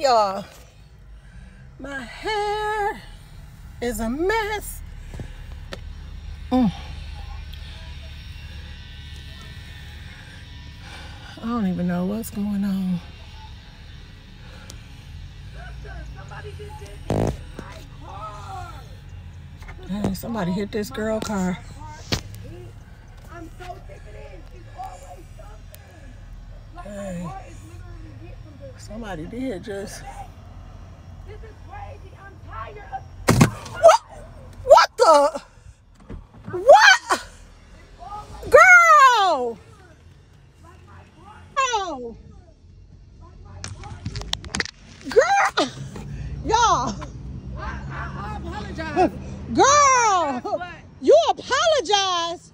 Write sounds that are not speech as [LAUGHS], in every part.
y'all. My hair is a mess. Mm. I don't even know what's going on. Somebody hit this girl car. Dang. Somebody did just. this is crazy i'm What the? What? Girl! Oh! Girl! Y'all! Girl! You apologize?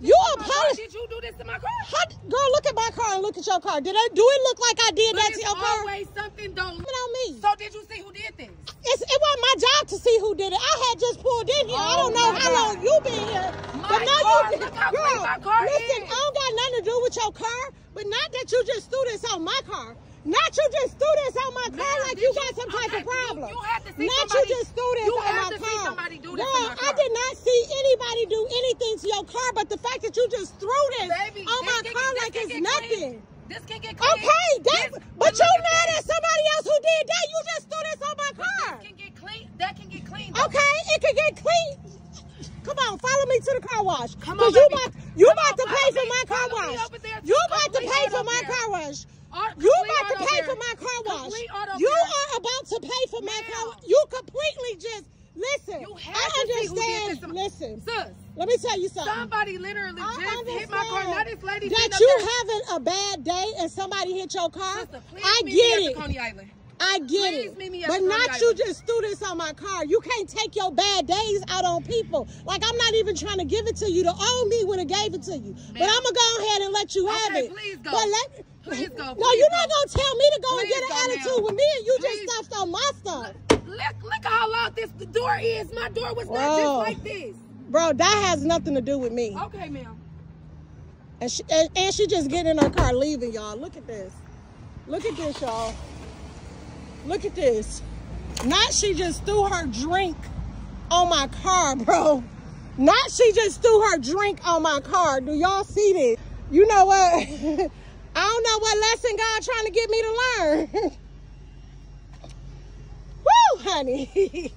You apologize? Did you do this to my car? How, girl, look at my car and look at your car. Did I do it look like I did But that to your car? always something don't. It on me. So did you see who did this? It's, it wasn't my job to see who did it. I had just pulled in here. I Oh don't know my how God. long you been here. My but now car, you look how girl, car listen, is. I don't got nothing to do with your car, but not that you just threw this on my car. Not you just threw this on my car like you you- got some type okay, of problem. you see not somebody- you just threw this you on my to see car. somebody do this Girl, my I car. did not see anybody do anything your car, but the fact that you just threw this Baby, on this my car this like it's nothing. This can get clean. Okay, that, This- but you mad at somebody else who did that. You just threw this on my car. This can get clean. That can get clean. Okay, it can get clean. Come on, follow me to the car wash. Come on, you about you Come about on, to pay for me. my car Follow wash. You about to pay for my car wash. You about to pay for my car wash. You are about to pay for my car. Wash. You completely just listen. You have I to see who did understand. This to Listen, Sis, let me tell you something. somebody literally I just hit my car. Now this lady that you having a bad day and somebody hit your car. Sister, please I get it. Coney Island. I get Please it. meet me at But not you just threw this on my car. You can't take your bad days out on people. Like I'm not even trying to give it to you. The old me would have gave it to you. But I'm gonna go ahead and let you have it. please go. But let Please go, No, you're go. not gonna tell me to go and get an go, attitude with me and you Please. just stuffed on my stuff. This door is. My door was not just oh. like this. Bro, that has nothing to do with me. Okay, ma'am. And she, and, and she just getting in her car leaving, y'all. Look at this. Look at this, y'all. Look at this. Not she just threw her drink on my car, [LAUGHS] bro. Not she just threw her drink on my car. Do y'all see this? You know what? [LAUGHS] I don't know what lesson God trying to get me to learn. [LAUGHS] Woo, honey.